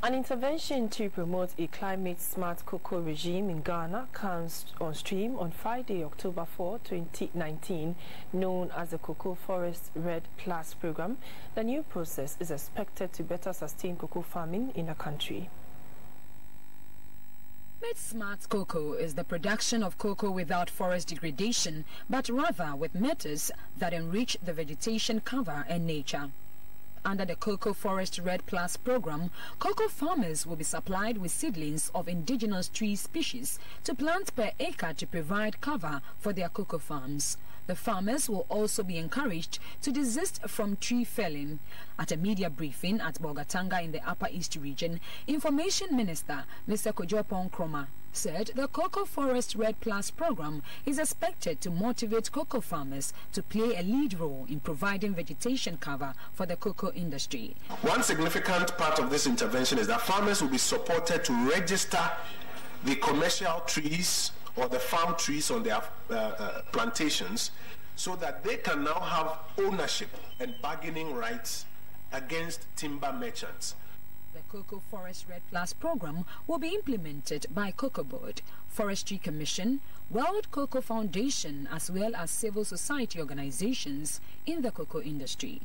An intervention to promote a climate-smart cocoa regime in Ghana comes on stream on Friday, October 4, 2019, known as the Cocoa Forest Redd Plus program. The new process is expected to better sustain cocoa farming in the country. Smart cocoa is the production of cocoa without forest degradation, but rather with methods that enrich the vegetation cover and nature. Under the Cocoa Forest Redd Plus program, cocoa farmers will be supplied with seedlings of indigenous tree species to plant per acre to provide cover for their cocoa farms. The farmers will also be encouraged to desist from tree felling. At a media briefing at Bolgatanga in the Upper East region, Information Minister Mr. Kojo Nkrumah said the Cocoa Forest Redd Plus program is expected to motivate cocoa farmers to play a lead role in providing vegetation cover for the cocoa industry. One significant part of this intervention is that farmers will be supported to register the commercial trees or the farm trees on their uh, uh, plantations so that they can now have ownership and bargaining rights against timber merchants. The Cocoa Forest Redd Plus program will be implemented by Cocoa Board, Forestry Commission, World Cocoa Foundation, as well as civil society organizations in the cocoa industry.